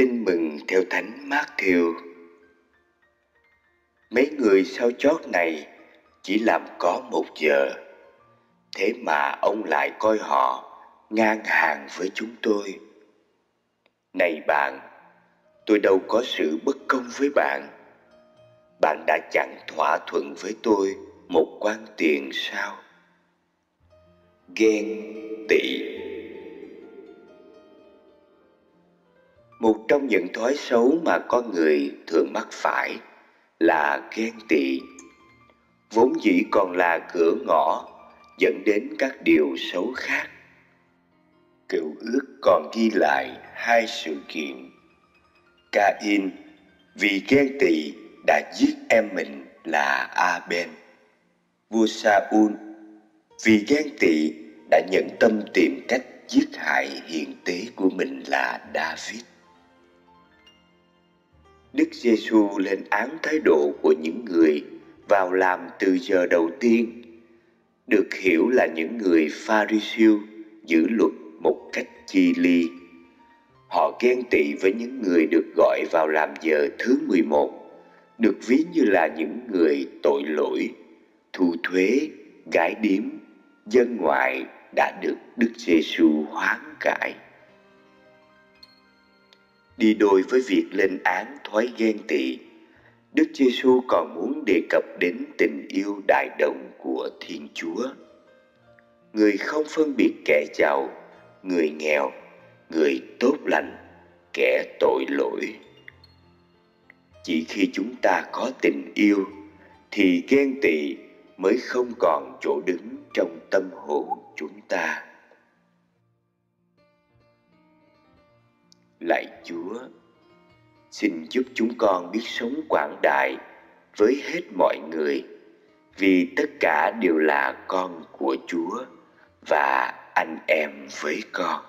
Tin mừng theo Thánh Matthew. Mấy người sau chót này chỉ làm có một giờ, thế mà ông lại coi họ ngang hàng với chúng tôi. Này bạn, tôi đâu có sự bất công với bạn. Bạn đã chẳng thỏa thuận với tôi một quan tiền sao? Ghen tị một trong những thói xấu mà con người thường mắc phải là ghen tị. Vốn dĩ còn là cửa ngõ, dẫn đến các điều xấu khác. Cựu ước còn ghi lại hai sự kiện. Cain, vì ghen tị đã giết em mình là Aben. vua Saul, vì ghen tị đã nhẫn tâm tìm cách giết hại hiền tế của mình là David. Đức Giêsu lên án thái độ của những người vào làm từ giờ đầu tiên được hiểu là những người Pha-ri-siêu giữ luật một cách chi ly. Họ ghen tị với những người được gọi vào làm giờ thứ 11, được ví như là những người tội lỗi, thu thuế, gái điếm, dân ngoại đã được Đức Giêsu hoán cải đi đôi với việc lên án thói ghen tị. Đức giêsu còn muốn đề cập đến tình yêu đại đồng của thiên chúa. Người không phân biệt kẻ giàu, người nghèo, người tốt lành, kẻ tội lỗi. Chỉ khi chúng ta có tình yêu, thì ghen tị mới không còn chỗ đứng trong tâm hồn chúng ta. Lạy chúa, xin giúp chúng con biết sống quảng đại với hết mọi người, vì tất cả đều là con của chúa và anh em với con.